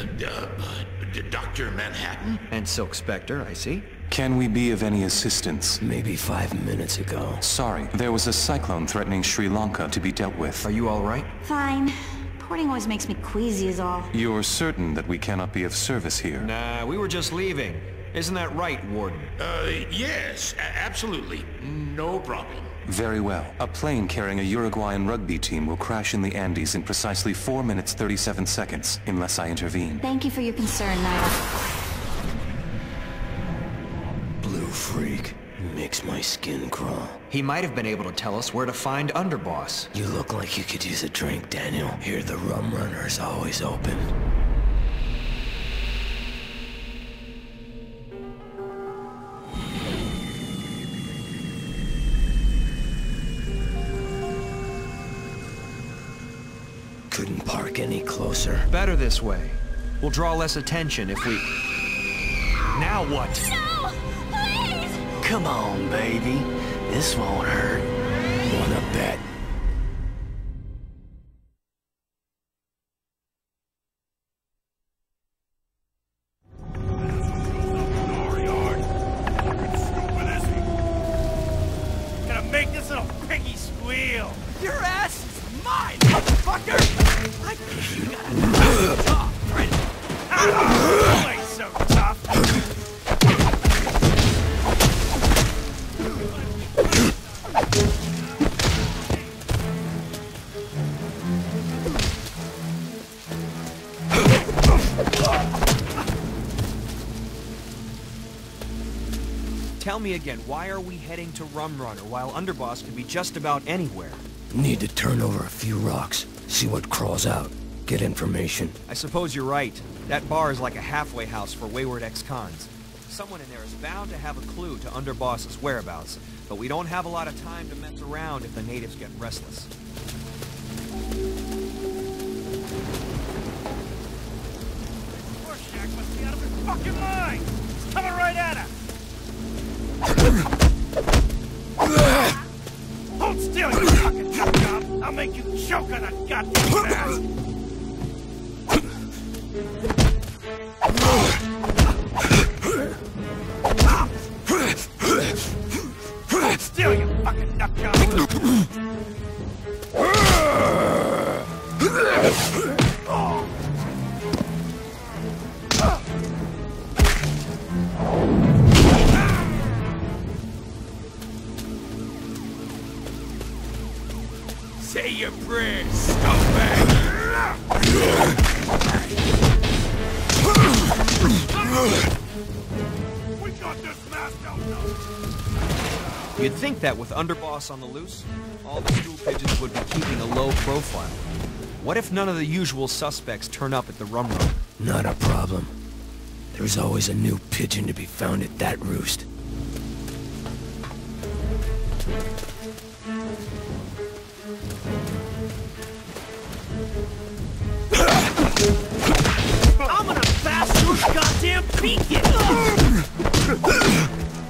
Uh, uh, Dr. Manhattan? And Silk Spectre, I see. Can we be of any assistance? Maybe five minutes ago. Sorry, there was a cyclone threatening Sri Lanka to be dealt with. Are you all right? Fine. Porting always makes me queasy is all. You're certain that we cannot be of service here? Nah, we were just leaving. Isn't that right, Warden? Uh, yes, absolutely. No problem. Very well. A plane carrying a Uruguayan rugby team will crash in the Andes in precisely 4 minutes 37 seconds, unless I intervene. Thank you for your concern, Nyla. Blue freak. Makes my skin crawl. He might have been able to tell us where to find Underboss. You look like you could use a drink, Daniel. Here the rum runner's always open. Couldn't park any closer. Better this way. We'll draw less attention if we... Now what? No! Please! Come on, baby. This won't hurt. Wanna bet? Tell me again, why are we heading to Rum Runner while Underboss could be just about anywhere? Need to turn over a few rocks, see what crawls out, get information. I suppose you're right. That bar is like a halfway house for wayward ex-cons. Someone in there is bound to have a clue to Underboss's whereabouts, but we don't have a lot of time to mess around if the natives get restless. Rorschach must be out of his fucking mind. He's coming right at us. Hold still, you fucking nut job. I'll make you choke on that goddamn mask. Say your prayers, scumbag! We got this mask out now. You'd think that with Underboss on the loose, all the stool pigeons would be keeping a low profile. What if none of the usual suspects turn up at the Rum Run? Not a problem. There's always a new pigeon to be found at that roost. Goddamn beacon!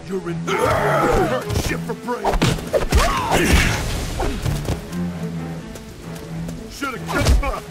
You're in. Hurt shit for brain. Should've killed her.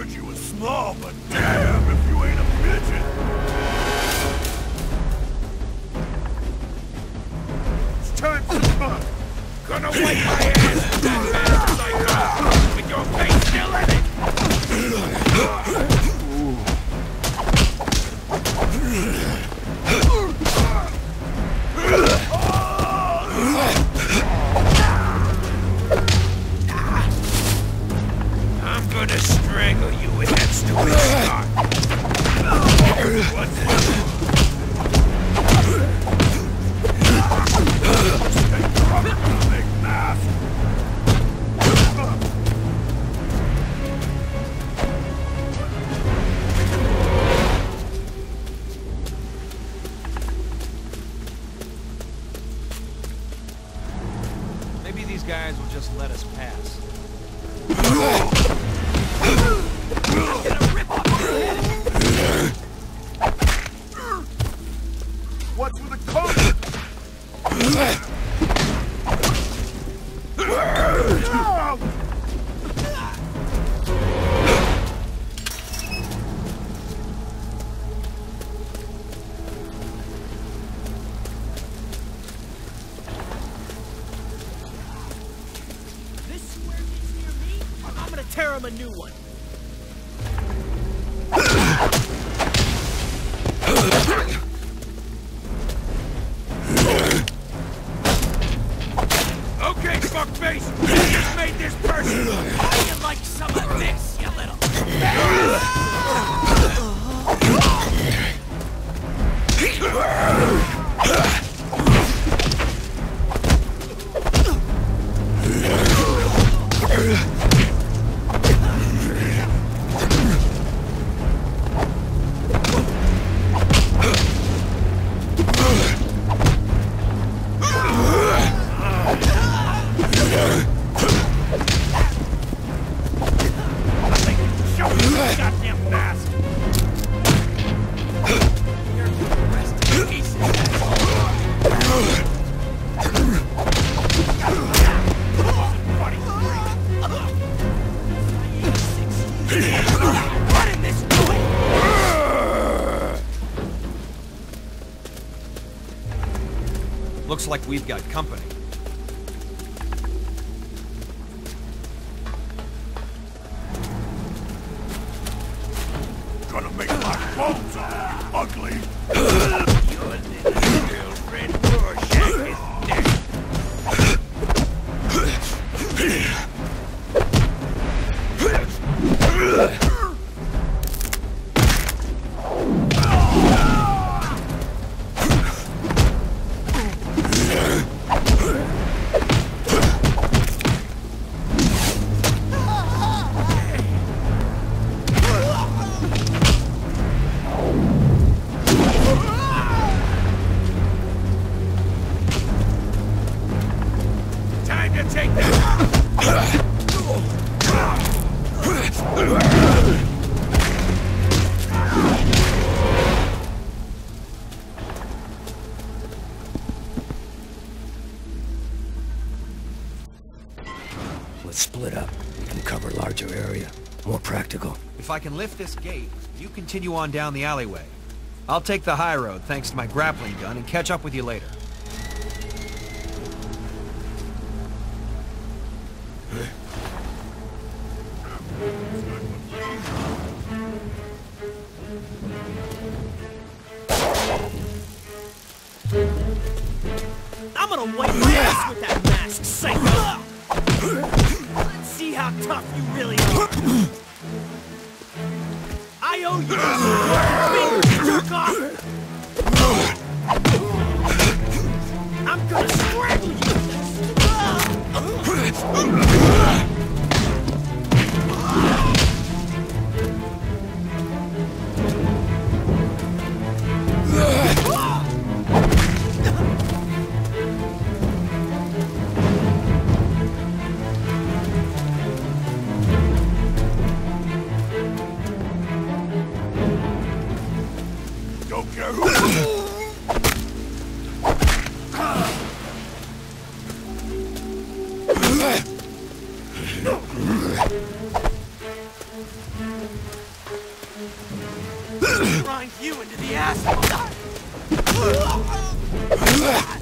Heard you was small, but damn if you ain't a midget. It's time to fuck. Gonna wipe my ass, psycho! With your face still in it! Will just let us pass. Looks like we've got company. Gonna make my bones ugly! Let's split up and cover larger area. More practical. If I can lift this gate, you continue on down the alleyway. I'll take the high road thanks to my grappling gun and catch up with you later. Gonna wipe my ass with that mask, psycho! Let's see how tough you really are. I owe you! Jerk off! Grind you into the asshole!